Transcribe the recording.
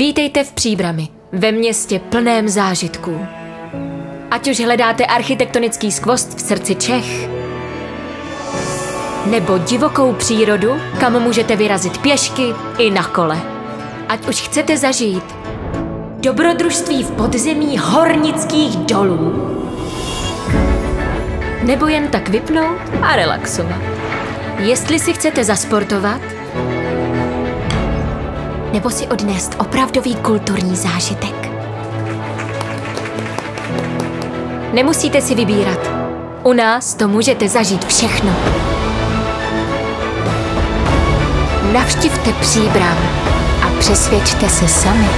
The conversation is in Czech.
Vítejte v Příbrami, ve městě plném zážitků. Ať už hledáte architektonický skvost v srdci Čech, nebo divokou přírodu, kam můžete vyrazit pěšky i na kole. Ať už chcete zažít dobrodružství v podzemí hornických dolů, nebo jen tak vypnout a relaxovat. Jestli si chcete zasportovat, nebo si odnést opravdový kulturní zážitek. Nemusíte si vybírat. U nás to můžete zažít všechno. Navštivte příbram a přesvědčte se sami.